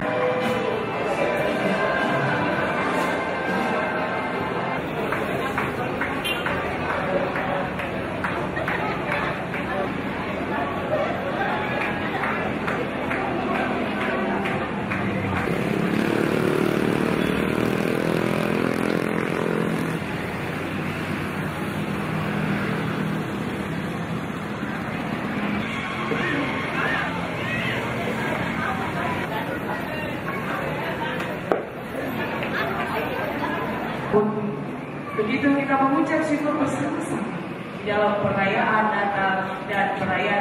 Begitu dan perayaan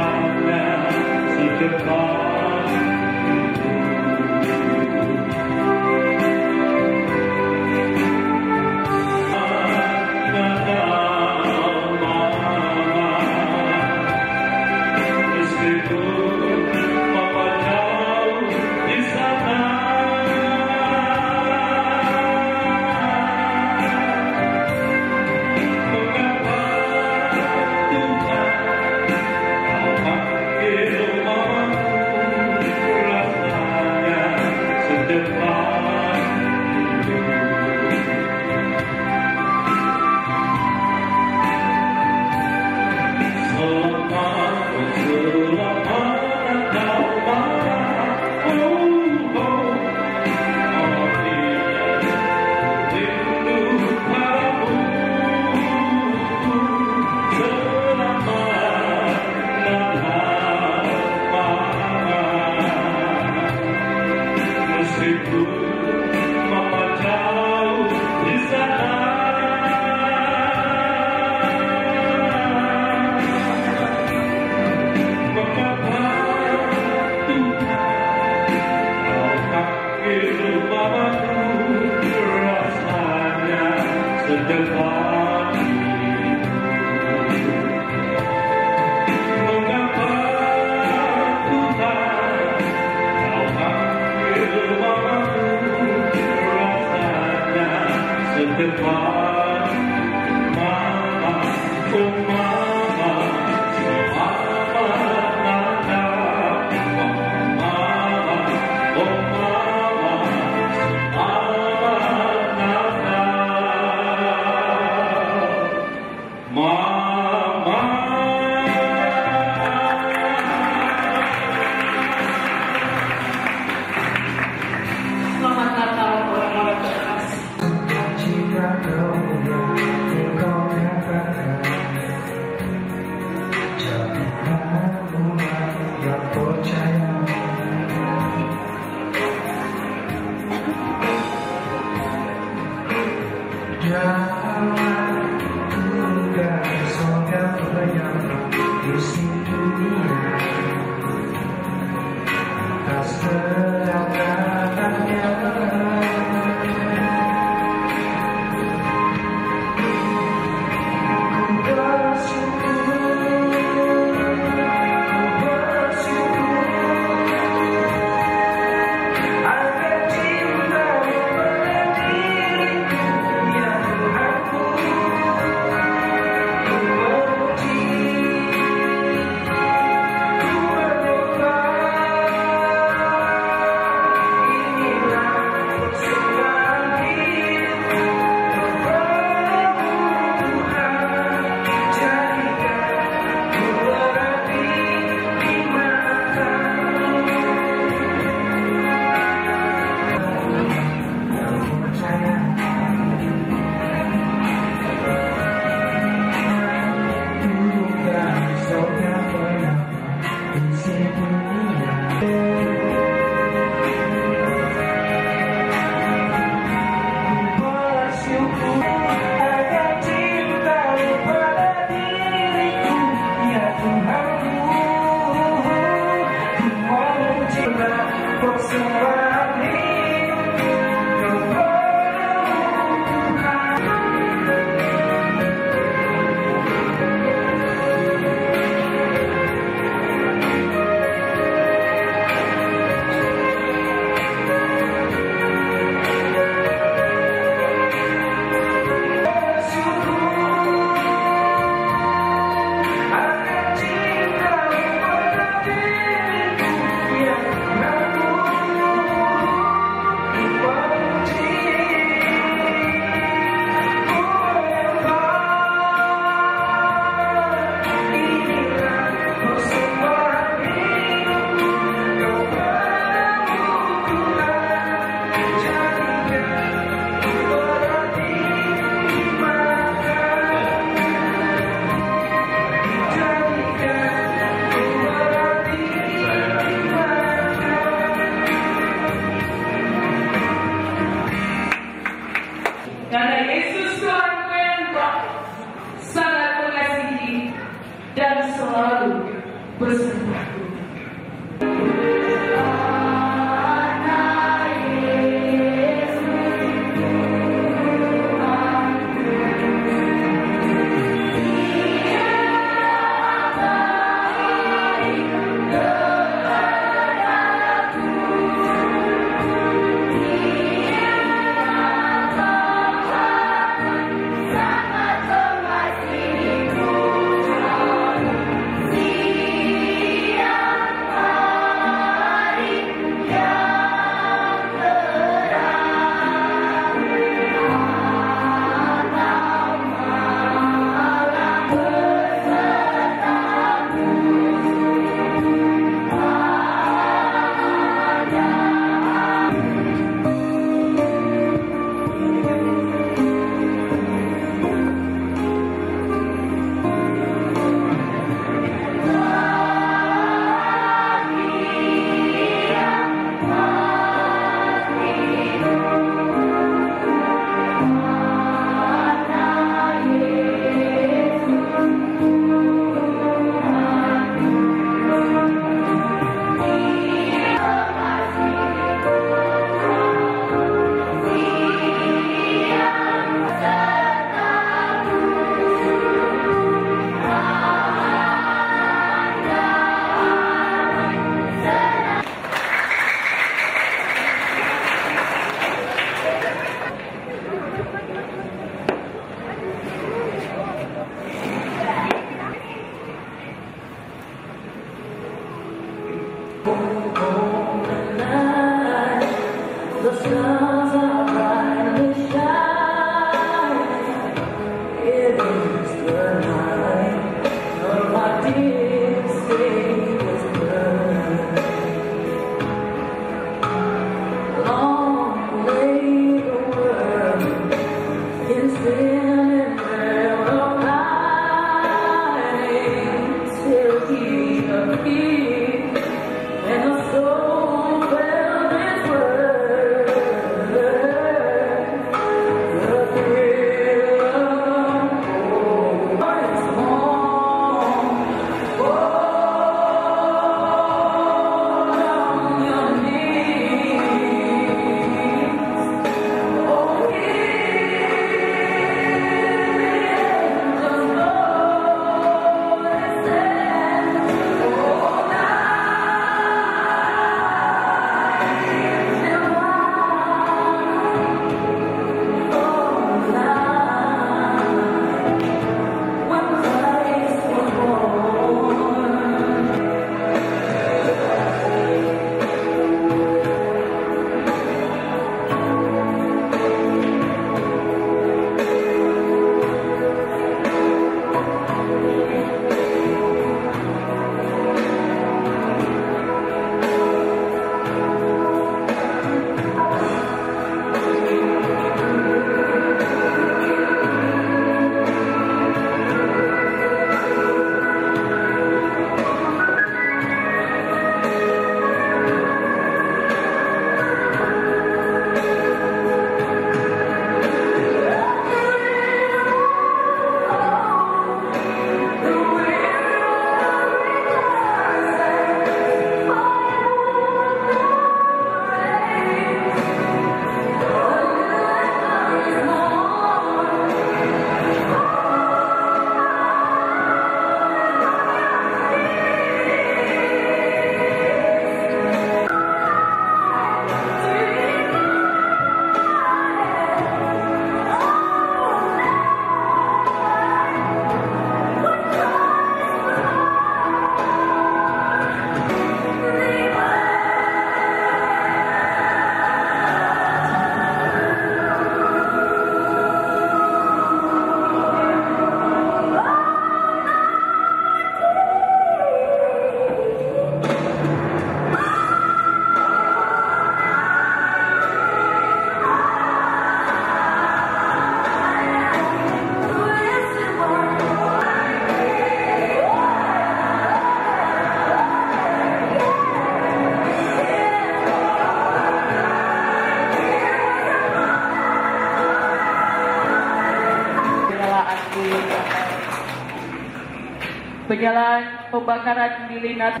Penyalaan pembakaran lilin Natal.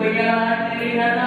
Penyalaan lilin Natal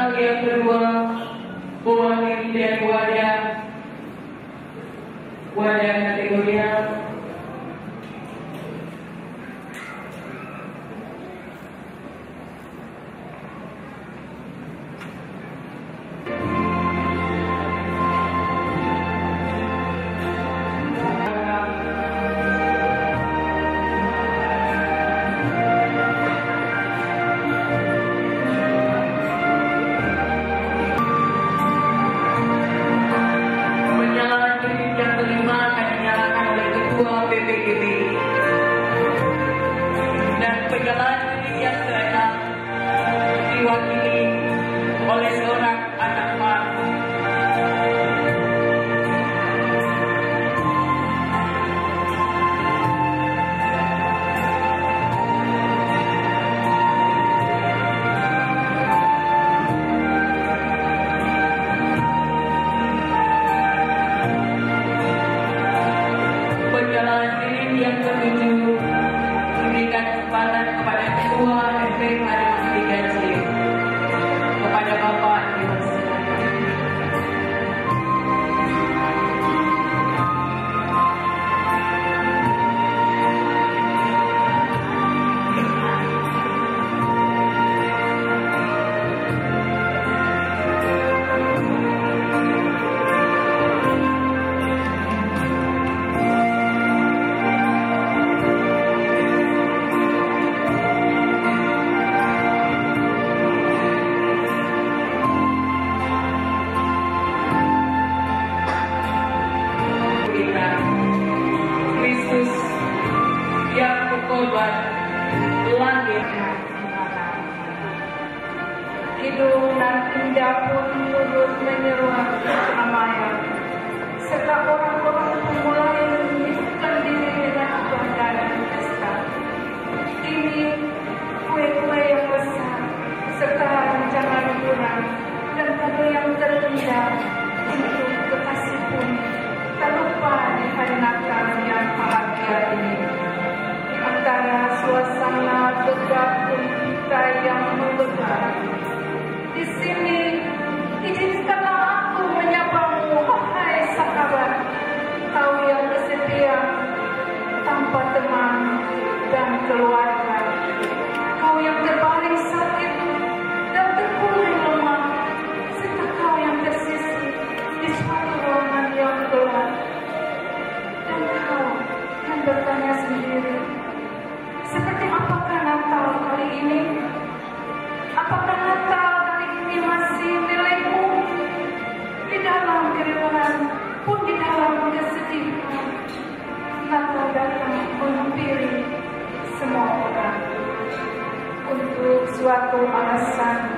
suatu alasan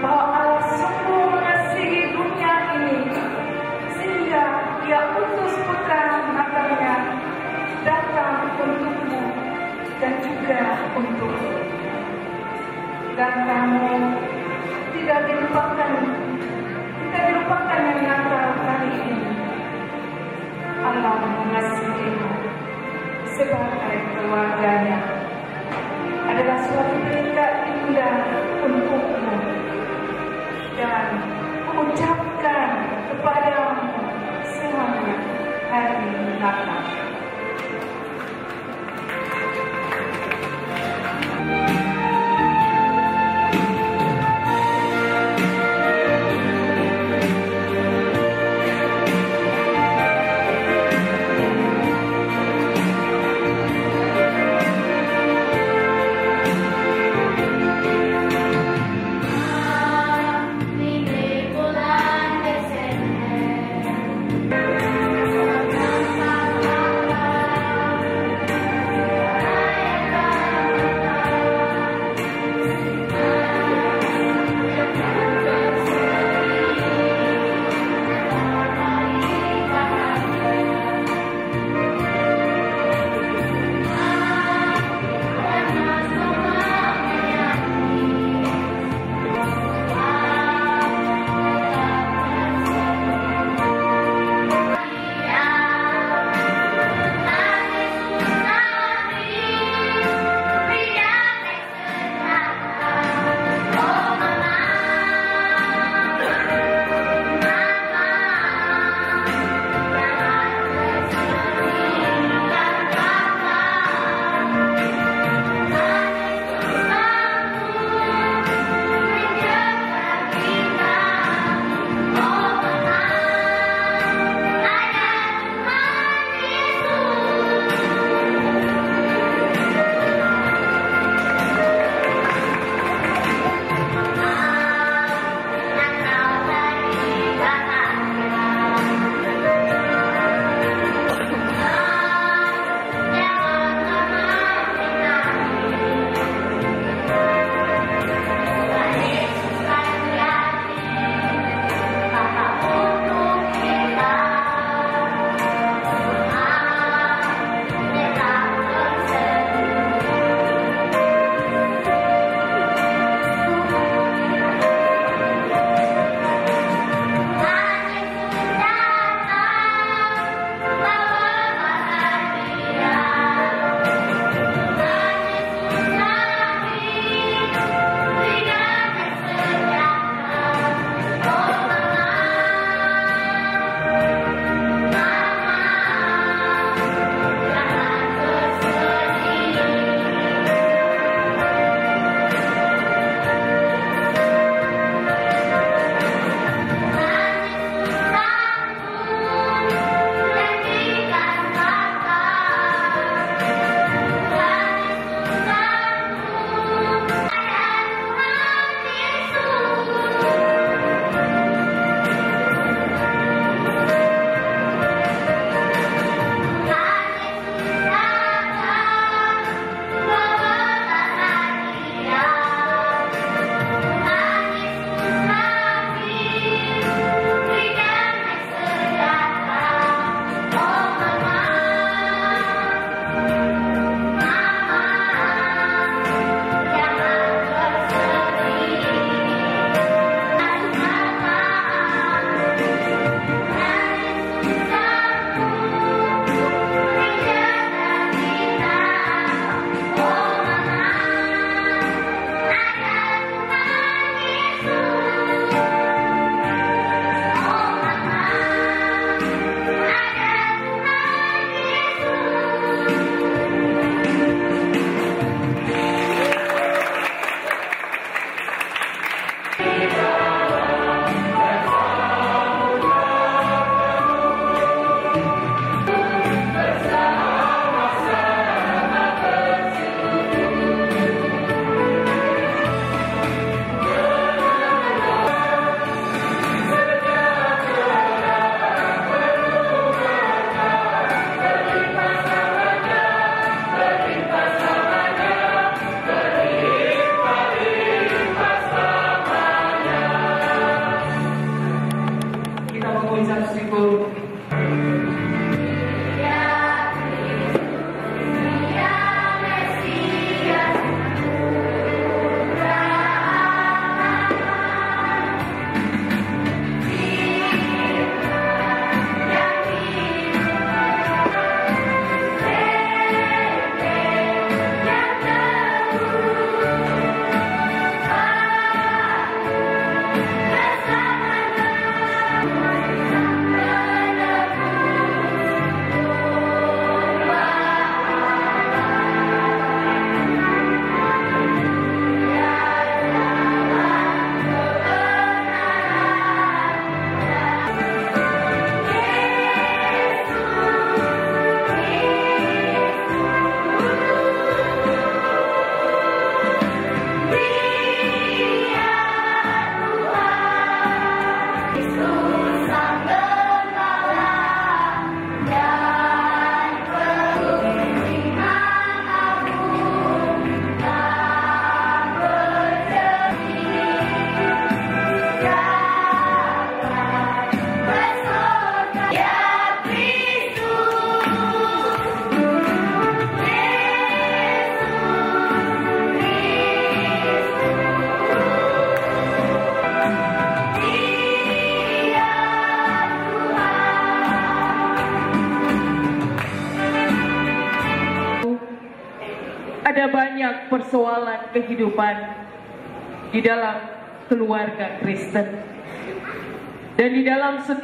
bahwa Allah sungguh mengasihi dunia ini sehingga ia utus putra matanya datang untukmu dan juga untuk dan kamu tidak dilupakan tidak dilupakan yang Natal kali ini. Allah mengasihimu sebagai keluarganya. Adalah suatu dan mengucapkan kepadamu selamat hari Natal.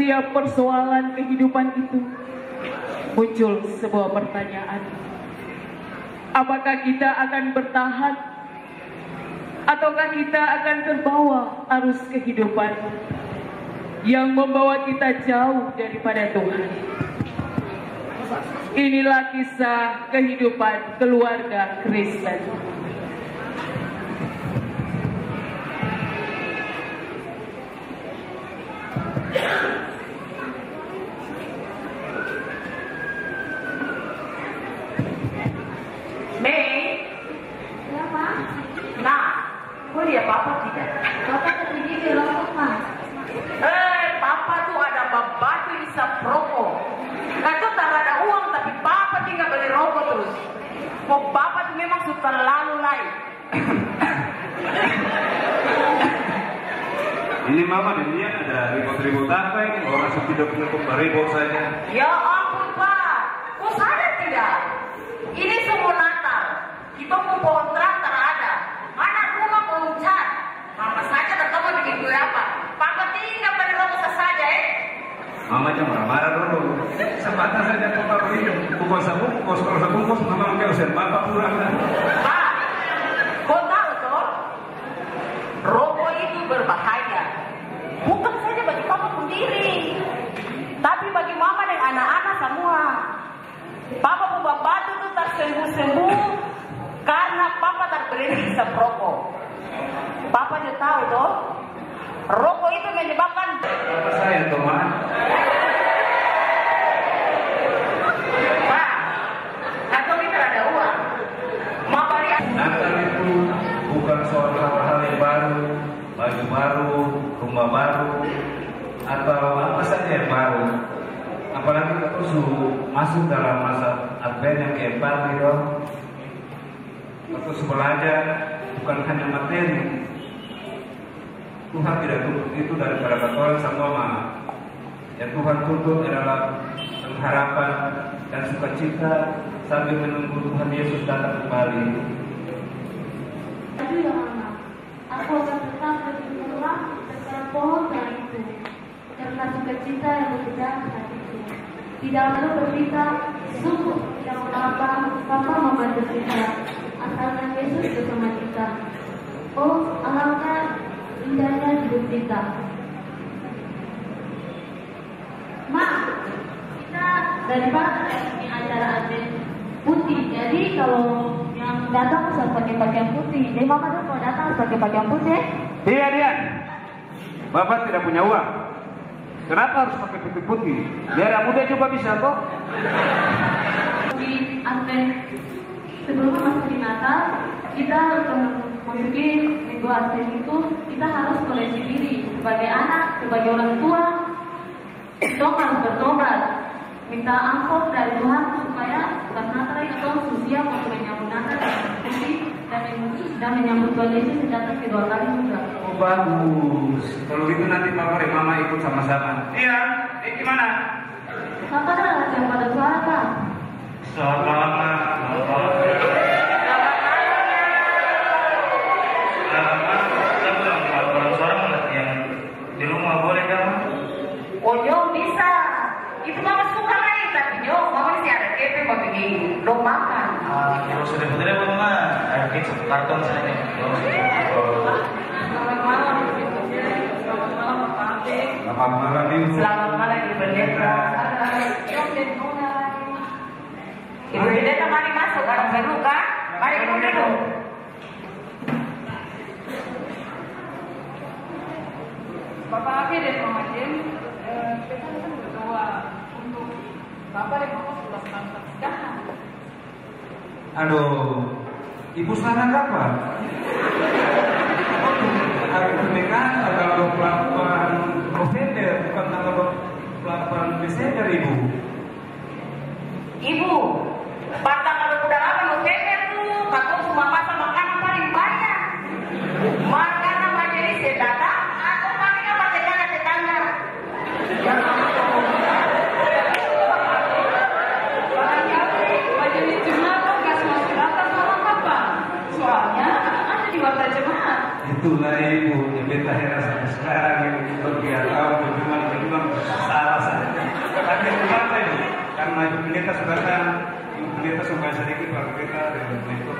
Setiap persoalan kehidupan itu muncul sebuah pertanyaan. Apakah kita akan bertahan ataukah kita akan terbawa arus kehidupan yang membawa kita jauh daripada Tuhan? Inilah kisah kehidupan keluarga Kristen. Keempat gitu. Terus belajar bukan hanya materi. Tuhan tidak tuntut itu daripada katolik semua mah. Yang Tuhan tuntut adalah pengharapan dan sukacita sambil menunggu Tuhan Yesus datang kembali. Aduh ya mama, aku akan tetap lebih pulang dekat pohon dan itu. Karena sukacita yang berbeda hatiku. Tidak perlu bercerita, sungguh tidak mengapa Papa membantu kita. Asalkan Yesus bersama kita. Oh, alangkah indahnya hidup kita. Ma, kita dari mana ini acara Advent putih. Jadi kalau yang datang harus pakai pakaian putih. Jadi mama tuh kalau datang harus pakai pakaian putih. Dia dia. Bapak tidak punya uang. Kenapa harus pakai putih putih? Biar muda juga bisa kok. Di Advent sebelum masuk di Natal, kita memasuki minggu Advent itu kita harus koreksi diri sebagai anak, sebagai orang tua. Harus bertobat, minta ampun dari Tuhan supaya pas Natal itu susia untuk menyambut Natal dan dan menyambut Tuhan Yesus datang kedua kali juga. Oh bagus. Kalau gitu nanti papa dan mama ikut sama-sama. Iya. Eh gimana? Papa adalah yang pada suara Pak. Kan? Karton saja. Selamat malam. Selamat malam Pak. Selamat malam Ibu. Selamat malam Ibu. Ibu Pendeta mari masuk kan? Mari duduk. Bapak dan Mama eh, kita kan berdoa untuk Bapak dan Mama sudah pernikahan. Aduh, Ibu sana kapan? Hari pernikahan tanggal 28 November, bukan tanggal 28 Desember Ibu. Ibu, pada kalau udah lama November tuh, kakak cuma masak makanan paling banyak. Makanan majelis ya datang, atau paling apa tetangga-tetangga. Barangkali majelis Jumat kan kasih masih datang sama Papa. Soalnya anggota jemaat. Itulah ibu yang beta heran sampai sekarang ini berbiar tahu bagaimana bagaimana salah saja. Tapi kenapa ini? Karena ibu pendeta sudah kan, ibu pendeta sudah sedikit baru kita dan itu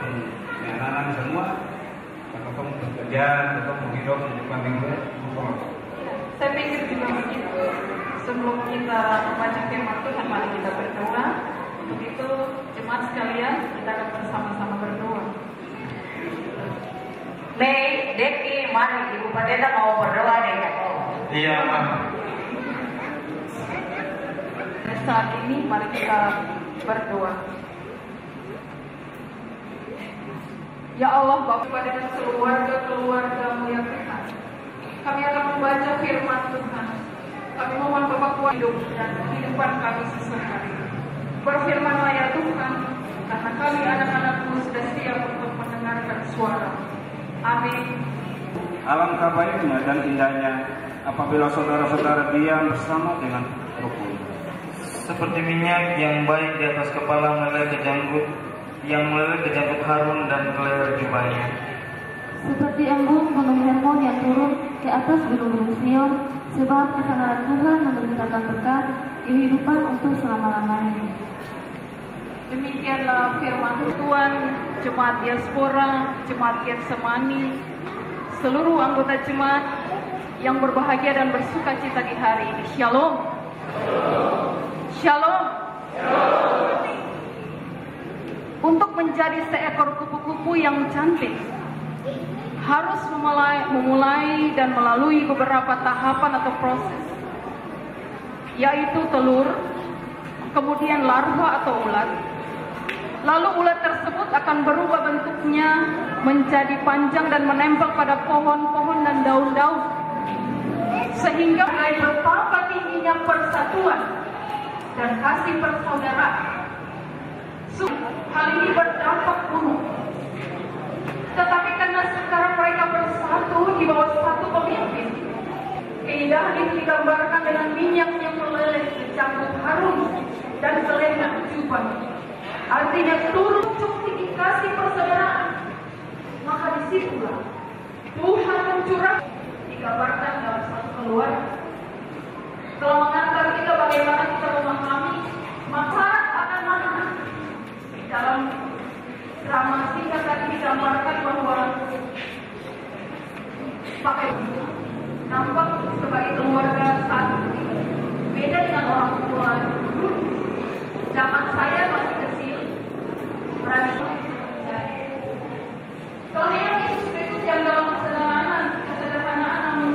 anak-anak semua. Kalau kamu bekerja, atau mau hidup di depan minggu, Saya pikir juga begitu. Sebelum kita membaca firman Tuhan, mari kita berdoa. Untuk itu, jemaat sekalian, kita akan bersama-sama berdoa. Mei, Deki, mari Ibu Pendeta mau berdoa deh ya. Iya, Ma. Saat ini, mari kita berdoa. Ya Allah, Bapak dan keluarga-keluargamu yang Tuhan. Kami akan membaca firman Tuhan. Kami mohon Bapak kuat hidup dan kehidupan kami sehari. Berfirmanlah ya Tuhan, karena kami anak-anakmu sudah siap untuk mendengarkan suara. Amin. Alangkah baiknya dan indahnya apabila saudara-saudara diam bersama dengan rukun. Seperti minyak yang baik di atas kepala meleleh ke janggut, yang meleleh ke janggut Harun dan ke jubahnya. Seperti embun gunung Hermon yang turun ke atas gunung-gunung Sion, sebab kesalahan Tuhan memerintahkan berkat kehidupan untuk selama-lamanya. Demikianlah firman Tuhan, jemaat diaspora, jemaat Getsemani, seluruh anggota jemaat yang berbahagia dan bersuka cita di hari ini. Shalom. Shalom. Untuk menjadi seekor kupu-kupu yang cantik, harus memulai, memulai dan melalui beberapa tahapan atau proses, yaitu telur, kemudian larva atau ulat, Lalu ulat tersebut akan berubah bentuknya menjadi panjang dan menempel pada pohon-pohon dan daun-daun. Sehingga mulai betapa tingginya persatuan dan kasih persaudaraan. Hal ini berdampak buruk. Tetapi karena sekarang mereka bersatu di bawah satu pemimpin, keindahan itu digambarkan dengan minyak yang meleleh dicampur harum dan selena jubah Artinya turun cukup dikasih persaudaraan. Maka di situlah Tuhan mencurah digambarkan dalam satu keluarga. Kalau mengantar kita bagaimana kita memahami masyarakat akan mana dalam drama singkat tadi digambarkan bahwa pakai nampak sebagai keluarga satu beda dengan orang tua zaman saya masih kecil. Merasa yang Yesus Kristus yang dalam kesederhanaan kesederhanaan namun.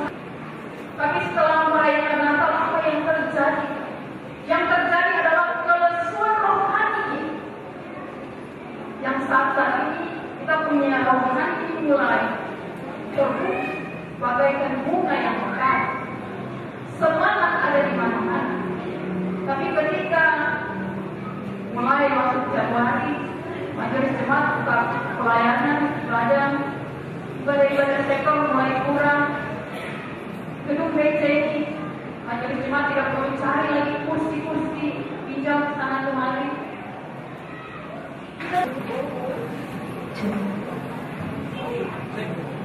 Tapi setelah merayakan Natal apa yang terjadi yang terjadi adalah kelesuan rohani. Yang saat ini kita punya rohani mulai tumbuh bagaikan bunga yang mekar. Semangat ada di mana-mana. Tapi ketika mulai masuk Januari majelis jemaat tetap pelayanan ibadah ibadah-ibadah sektor mulai kurang. Gedung BC majelis jemaat tidak perlu cari lagi kursi-kursi pinjam sana kemari. Lalu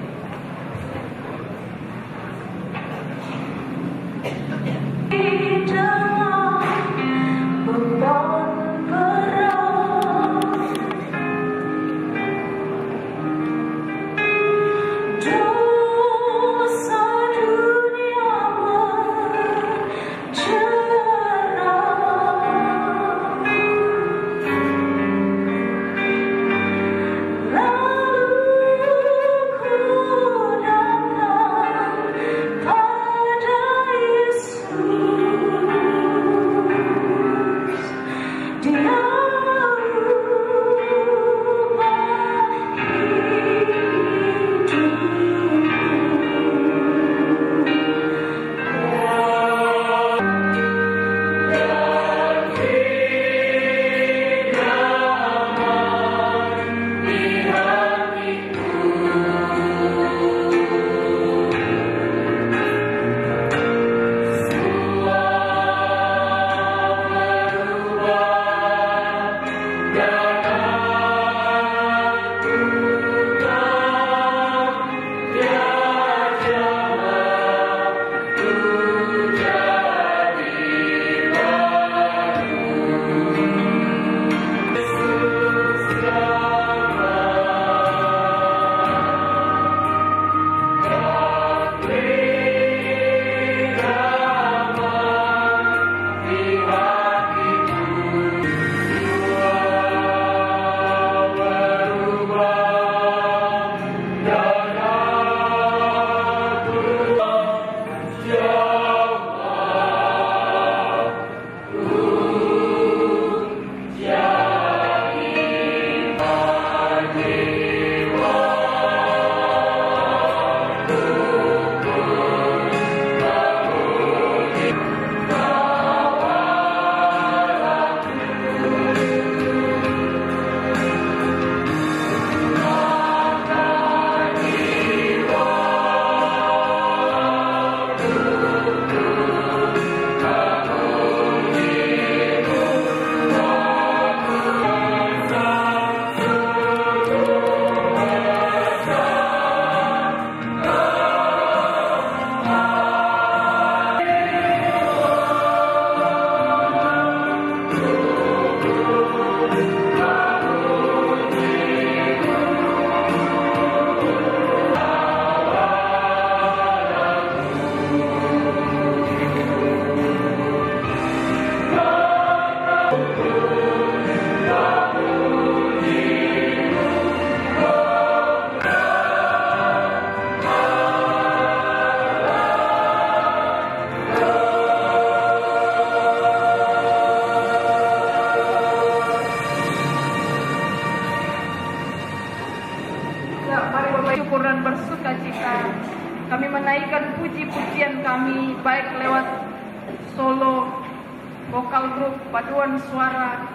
vokal grup, paduan suara,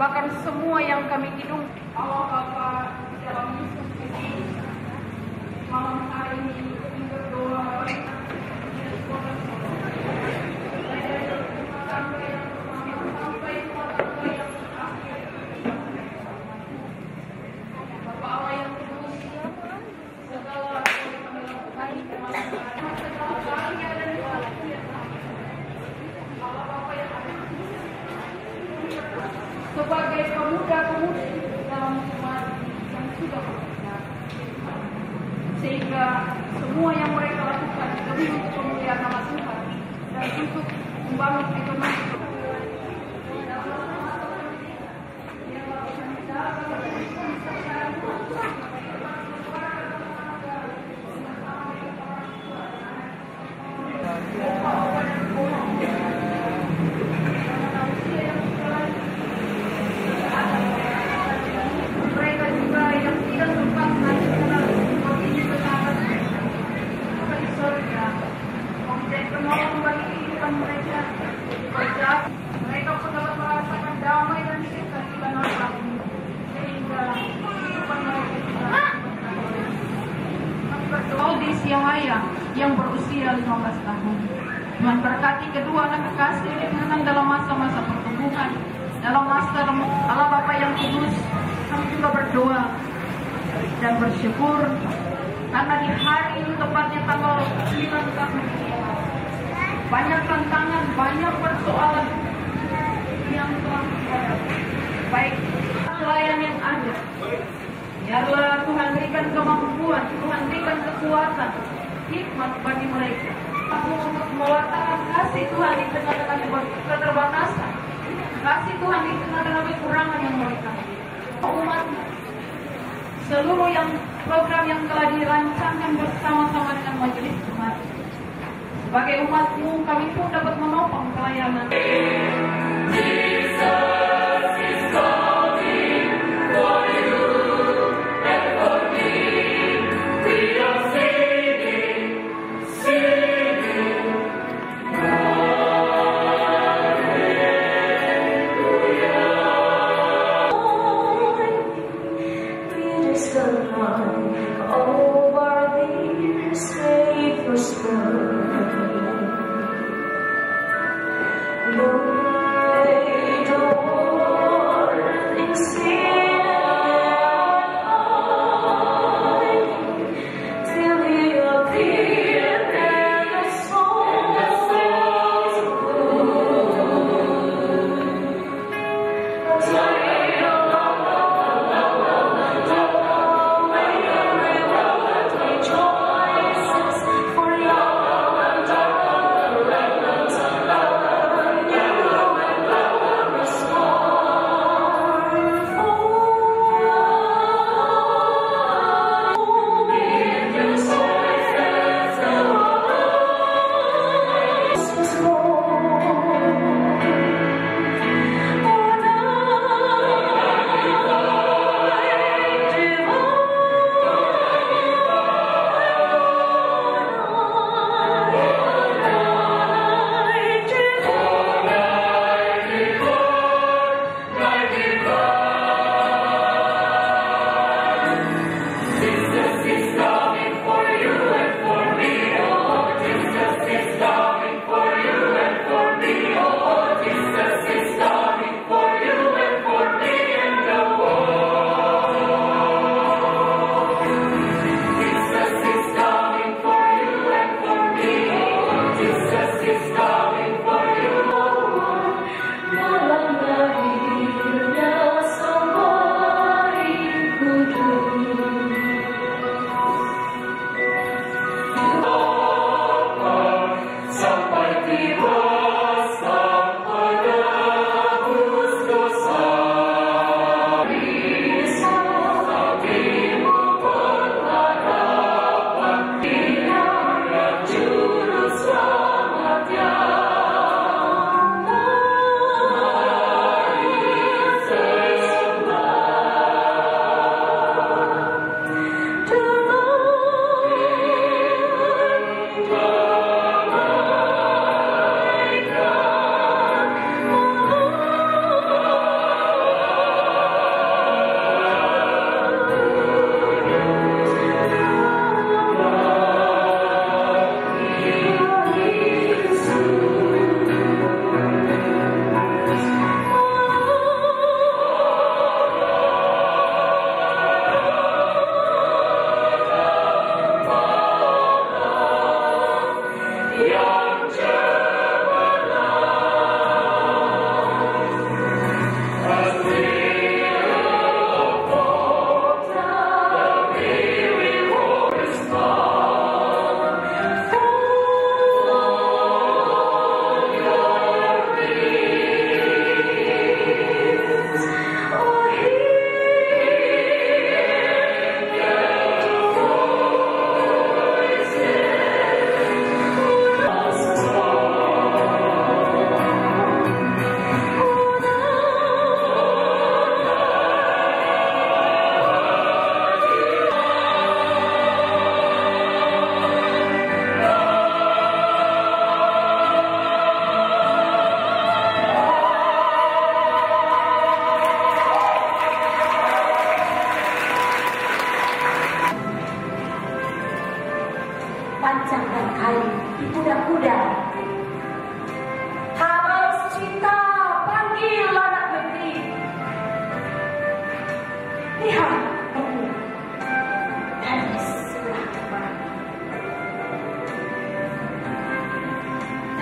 bahkan semua yang kami hidung. Allah Bapa di dalam Yesus Kristus. Malam hari ini berdoa Bapak Allah yang kudus, segala yang kami lakukan, segala karya dan Allah Bapa yang ada sebagai pemuda-pemudi dalam umat yang sudah bekerja sehingga semua yang mereka lakukan demi untuk pemulihan nama Tuhan dan untuk membangun ekonomi mereka juga yang tidak sempat melanjutkan seperti kesehatan maka di surga memberi penolong bagi kehidupan mereka berjak mereka pun dapat merasakan damai dan sukacita Natal sehingga kehidupan mereka juga kami berdoa di Siamaya yang berusia 15 tahun Tuhan berkati kedua anak kekasih di Tuhan dalam masa-masa pertumbuhan dalam masa Allah Bapa yang kudus kami juga berdoa dan bersyukur karena di hari ini tepatnya tanggal 9 tahun banyak tantangan, banyak persoalan yang telah dihadapi. baik pelayan yang ada. Biarlah Tuhan berikan kemampuan Tuhan berikan kekuatan hikmat bagi mereka. Untuk mewartakan kasih Tuhan di tengah-tengah keterbatasan. Kasih Tuhan di tengah-tengah kekurangan yang mereka umat seluruh yang program yang telah dirancangkan bersama-sama dengan majelis umat sebagai umatmu kami pun dapat menopang pelayanan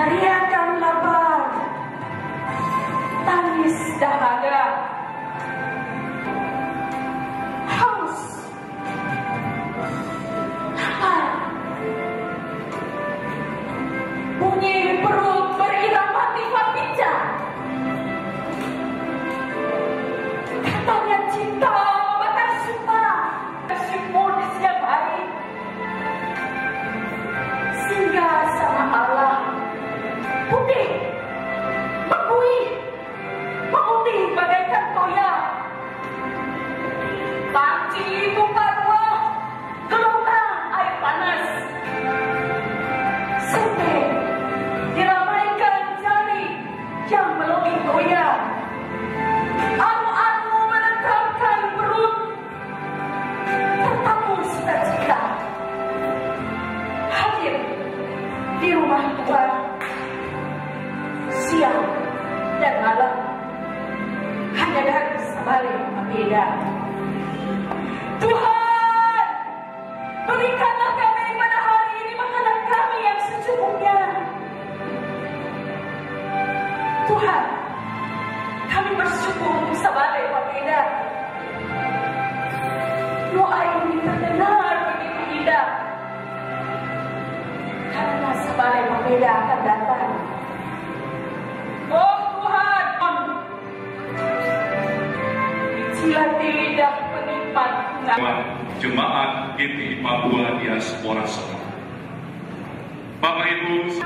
María. silati lidah penipat jemaat GPI Papua Diaspora Semua Bapak Ibu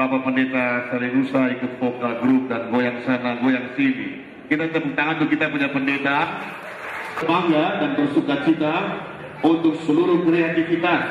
Bapak Pendeta Salirusa ikut vokal grup dan goyang sana goyang sini. Kita tepuk tangan untuk kita punya pendeta. Bangga dan bersuka cita untuk seluruh kreativitas.